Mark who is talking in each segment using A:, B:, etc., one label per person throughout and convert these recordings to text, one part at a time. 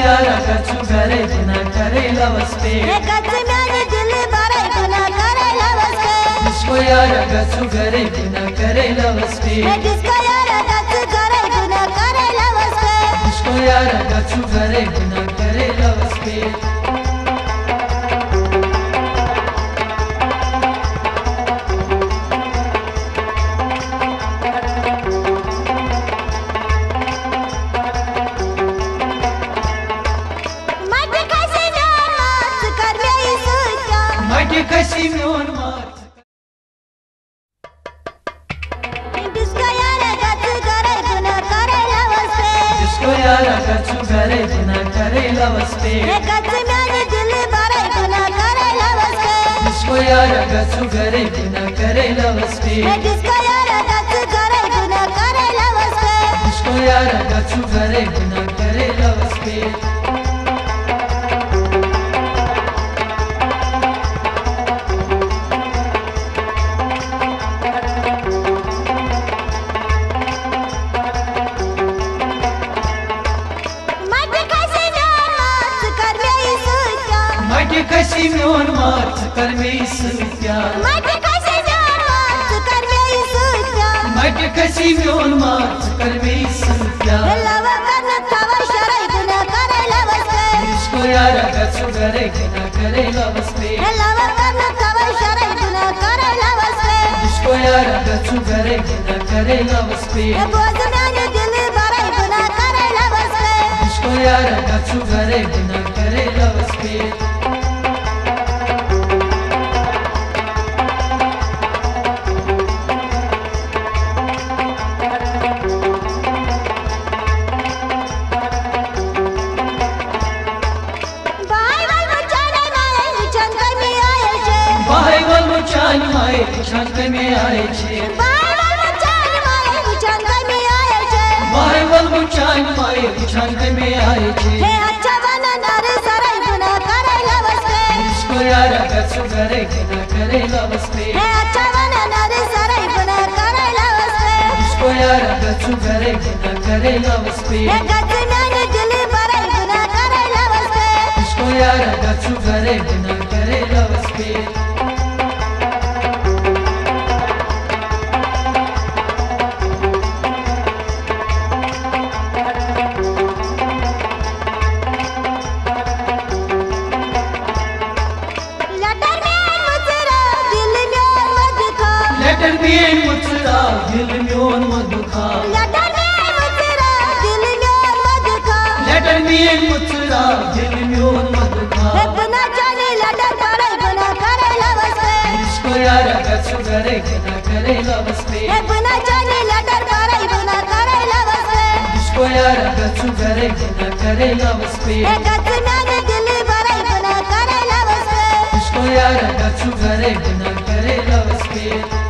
A: यारा कछु करे बिना करे
B: लवस्ते कच म्याने दिल बारे गुना करे लवस्ते के
A: इसको यारा कछु करे बिना करे लवस्ते पे
B: हे जिसका करे गुना करे लवस्ते के
A: इसको यारा कछु करे
B: माटी
A: कशी मिळून मार।
B: जिसका यार कच गुना करे लवस के
A: यारा
B: दिल बारे गुना करे लवस के
A: यारा
B: मार
A: कर मी प्यार
B: मट खसे म्यान मात कर मेरी सुचा
A: माटी कशी मिळून मार कर मी प्यार
B: लव करन तव शरई गुना करे लवस के
A: इसको यारा कछु करे बिना करे लवस पे
B: लव करन तव
A: बोलो चान माए में आए छे।
B: मुचाने मुचन आए
A: भाई बोलो चान माए छंक में आए छे।
B: हे अच्छा बना नर सरई गुना करे लवस के
A: इसको यारा कछु करे बिना करे लवस
B: हे अच्छा बना नर सरई गुना करे लवस
A: इसको यारा कछु करे बिना करे लवस
B: हे गज म्याने दिल बारे गुना करे लवस
A: इसको यारा कछु करे बिना करे
B: गुना करे लवस
A: पे
B: हे बिना जाने लटर करे गुना करे लवस के
A: इसको यारा कछु करे बिना करे लवस पे
B: हे गज म्याने दिल बारे गुना करे लवस के
A: इसको यारा कछु करे बिना करे लवस पे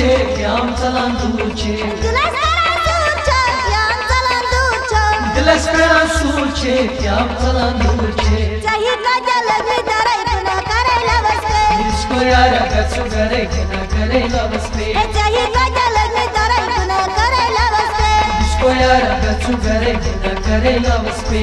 B: duce, chiam țalan
A: duce De la speranță dulce, chiam țalan duce
B: De la speranță dulce, chiam țalan duce Zahid la geală
A: lui darai până care-i la văspe Discoriarea ca
B: țugarei până care-i la văspe Zahid la geală lui
A: darai până care-i la văspe Discoriarea ca țugarei până care-i
B: la văspe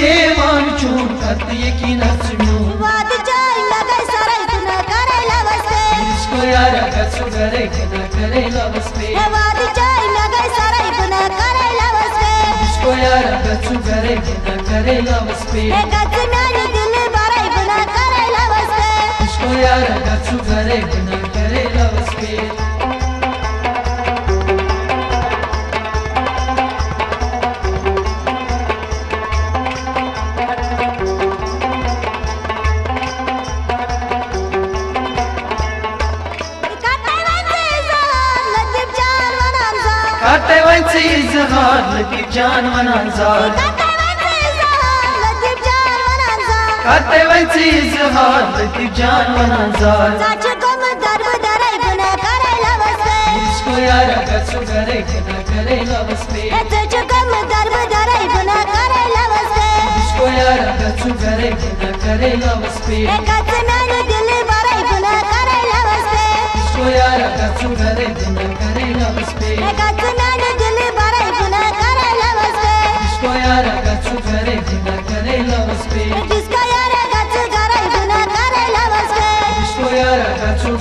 B: देवान चोन करता यकीन म्यो वाद चाय लगै सरै गुना करे loves पे
A: इसको यार गसु करे गुना करे लवस पे
B: हे वाद चाय लगै सरै गुना करे लवस पे
A: इसको यार गसु करे गुना करे लवस पे
B: हे गच म्यानी दिल बरै गुना करे जान वनान
A: जार
B: साच गम दर्ब दरै गुना करे लवस पे
A: इसको यार गसु करे गुना करे लवस पे
B: हे सच गम दर्ब दरै गुना करे लवस पे
A: इसको यार गसु करे गुना करे लवस पे
B: हे गच दिल बरै गुना करे लवस पे
A: इसको यार गसु करे गुना करे लवस पे
B: हे
A: गच्छु करे जिना करे लवस पे
B: किसका यार
A: किसको यार है गच्छु